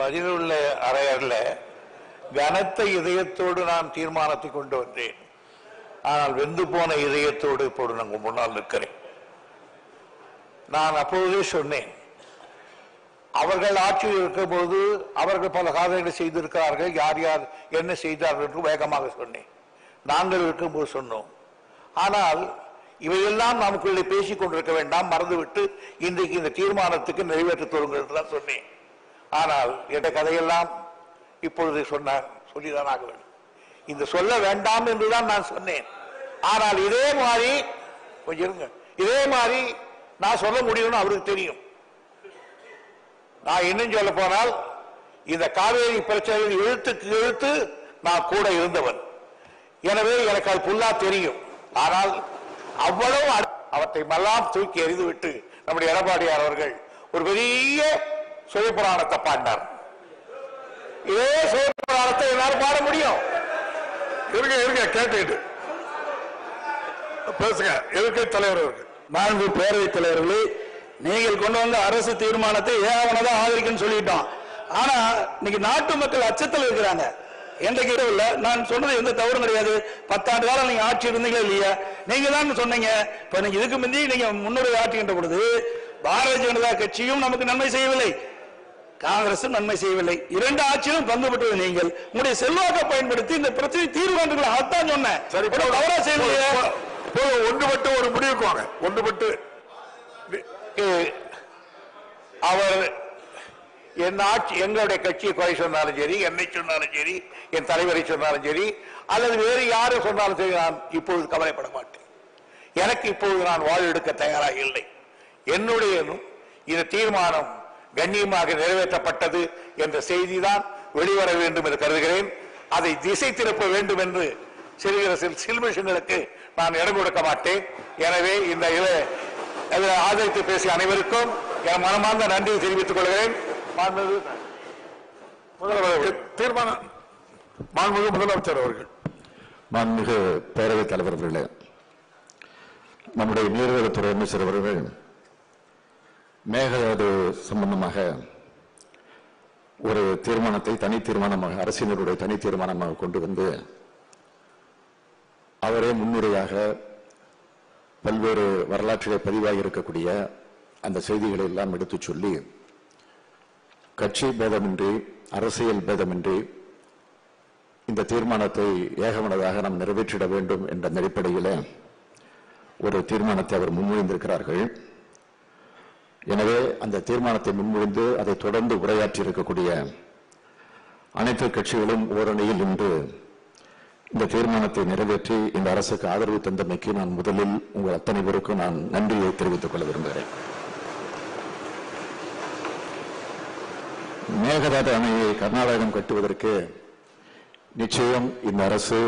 பதிலுள்ள அறையர்ல கனத்த இதயத்தோடு நான் தீர்மானத்தை கொண்டு வந்தேன். ஆனால் வெந்து போன இதயத்தோடு இப்போது நான் முன்னால் நிற்கிறேன். நான் அப்பொழுதே சொன்னேன் அவர்கள் ஆட்சியில் இருக்கும்போது அவர்கள் பல காரியங்களை செய்திருக்கிறார்கள் யார் யார் என்ன செய்தார்கள் என்று வேகமாக சொன்னேன். நாங்கள் இருக்கும்போது சொன்னோம். ஆனால் இவையெல்லாம் நமக்குள்ளே பேசிக் கொண்டிருக்க வேண்டாம் மறந்துவிட்டு இன்றைக்கு இந்த தீர்மானத்துக்கு நிறைவேற்றத் தொடங்குங்கள் என்று தான் சொன்னேன். ஆனால் என்ற கதையெல்லாம் இப்பொழுது சொன்னார் சொல்லிதான் ஆக வேண்டும். இந்த சொல்ல வேண்டாம் என்றுதான் நான் சொன்னேன். ஆனால் இதே மாதிரி கொஞ்சம் இருங்க. இதே மாதிரி நான் சொல்ல முடியும்னு அவருக்கு தெரியும். நான் இன்னும் சொல்ல போனால் இந்த காவேரி பிரச்சனையில் எழுத்துக்கு எழுத்து நான் கூட இருந்தவன். எனவே எனக்கு அது புல்லா தெரியும். ஆனால் அவ்வளவு அ- அவற்றை மல்லாம் தூக்கி எறிந்துவிட்டு நம்முடைய எடப்பாடியார் அவர்கள் ஒரு பெரிய சிவபுராணத்தை பாடினார். இதே சிவபுராணத்தை எல்லாரும் பாட முடியும். இருங்க இருங்க கேட்டுக்கிட்டு. பேசுங்க எதிர்க்கை தலைவர் இருக்கு மாண்பு பேரவைத் தலைவர்களே நீங்கள் கொண்டு வந்த அரசு தீர்மானத்தை ஏவனதான் ஆதரிக்குன்னு சொல்லிட்டோம். ஆனா இன்னைக்கு நாட்டு மக்கள் அச்சத்தில் இருக்கிறாங்க. என்றைக்கு இல்ல. நான் சொன்னது எந்த தவறும் கிடையாது. பத்தாண்டு காலம் நீங்க ஆட்சி இருந்தீங்களா இல்லையா? நீங்க தான் சொன்னீங்க. இப்ப நீங்க இதுக்கு முந்தி நீங்க முன்னுரை ஆற்றுகின்ற பொழுது பாரதிய ஜனதா கட்சியும் நமக்கு நன்மை செய்யவில்லை. காங்கிரசும் நன்மை செய்யவில்லை. இரண்டு ஆட்சியிலும் பங்கு பெற்றது நீங்கள். உங்களுடைய செல்வாக்கை பயன்படுத்தி இந்த பிரச்சனை தீர்வு கண்டுக்கலாம் அதான் சொன்னேன். ஒன்றுபட்டு ஒரு முடிவுக்கு வாங்க. ஒன்றுபட்டு அவர் என் ஆட்சி எங்களுடைய கட்சியை குறை சொன்னாலும் சரி என்னை சொன்னாலும் சரி என் தலைவரை சொன்னாலும் சரி அல்லது வேறு யாரை சொன்னாலும் சரி நான் இப்பொழுது கவலைப்பட மாட்டேன். எனக்கு இப்பொழுது நான் வாழ் எடுக்க தயாராக இல்லை. என்னுடைய இந்த தீர்மானம் கண்ணியமாக நிறைவேற்றப்பட்டது என்ற செய்திதான் வெளிவர வேண்டும் என்று கருதுகிறேன். அதை திசை திருப்ப வேண்டும் என்று சிறுகிற சில சில்மிஷங்களுக்கு நான் இடம் கொடுக்க மாட்டேன். எனவே இந்த இத- ஆதரித்து பேசிய அனைவருக்கும் என் மனமார்ந்த நன்றியை தெரிவித்துக் கொள்கிறேன். தீர்மானம் மாண்புமிகு முதலமைச்சர் அவர்கள். மாண்புமிகு பேரவைத் தலைவர் அவர்களே நம்முடைய நீர்வளத்துறை அமைச்சர் அவர்கள் மேகதாது சம்பந்தமாக ஒரு தீர்மானத்தை தனி தீர்மானமாக அரசினருடைய தனி தீர்மானமாக கொண்டு வந்து அவரே முன்னுரையாக பல்வேறு வரலாற்றிலே பதிவாகி இருக்கக்கூடிய அந்த செய்திகளை எல்லாம் எடுத்துச் சொல்லி கட்சி பேதமின்றி அரசியல் பேதமின்றி இந்த தீர்மானத்தை ஏகமனதாக நாம் நிறைவேற்றிட வேண்டும் என்ற அடிப்படையில் அடிப்படையிலே ஒரு தீர்மானத்தை அவர் முன்மொழிந்திருக்கிறார்கள். எனவே அந்த தீர்மானத்தை முன்மொழிந்து அதை தொடர்ந்து உரையாற்றி இருக்கக்கூடிய அனைத்து கட்சிகளும் ஓரணியில் நின்று இந்த தீர்மானத்தை நிறைவேற்றி இந்த அரசுக்கு ஆதரவு தந்தமைக்கு நான் முதலில் உங்கள் அத்தனை பேருக்கும் நான் நன்றியை தெரிவித்துக் கொள்ள விரும்புகிறேன். மேகதாது அணையை கர்நாடகம் கட்டுவதற்கு நிச்சயம் இந்த அரசு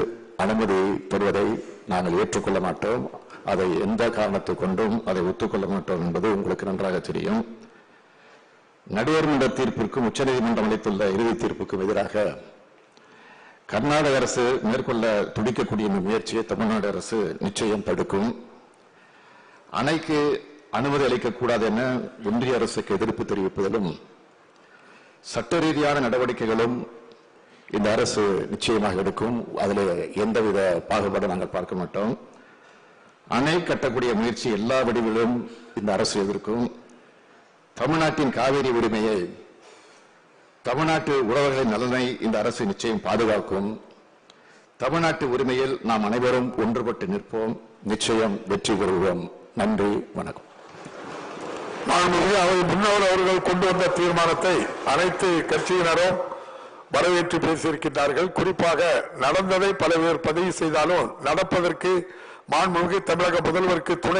அனுமதி தருவதை நாங்கள் ஏற்றுக்கொள்ள மாட்டோம். அதை எந்த காரணத்தை கொண்டும் அதை ஒத்துக்கொள்ள மாட்டோம் என்பது உங்களுக்கு நன்றாக தெரியும். நடுவர் மன்ற தீர்ப்பிற்கும் உச்சநீதிமன்றம் அளித்துள்ள இறுதி தீர்ப்புக்கும் எதிராக கர்நாடக அரசு மேற்கொள்ள துடிக்கக்கூடிய இந்த முயற்சியை தமிழ்நாடு அரசு நிச்சயம் தடுக்கும். அணைக்கு அனுமதி அளிக்கக்கூடாது என ஒன்றிய அரசுக்கு எதிர்ப்பு தெரிவிப்பதிலும் சட்ட ரீதியான நடவடிக்கைகளும் இந்த அரசு நிச்சயமாக எடுக்கும். அதில் எந்தவித பாகுபாடும் நாங்கள் பார்க்க மாட்டோம். அணை கட்டக்கூடிய முயற்சி எல்லா வடிவிலும் இந்த அரசு எதிர்க்கும். தமிழ்நாட்டின் காவிரி உரிமையை தமிழ்நாட்டு உறவுகளின் நலனை இந்த அரசு நிச்சயம் பாதுகாக்கும். தமிழ்நாட்டு உரிமையில் நாம் அனைவரும் ஒன்றுபட்டு நிற்போம். நிச்சயம் வெற்றி பெறுவோம். நன்றி வணக்கம். மாண்புமிகு முன்னவர் அவர்கள் கொண்டு வந்த தீர்மானத்தை அனைத்து கட்சியினரும் வரவேற்று பேசியிருக்கின்றார்கள். குறிப்பாக நடந்ததை பல பேர் பதிவு செய்தாலும் நடப்பதற்கு மாண்புமிகு தமிழக முதல்வருக்கு துணை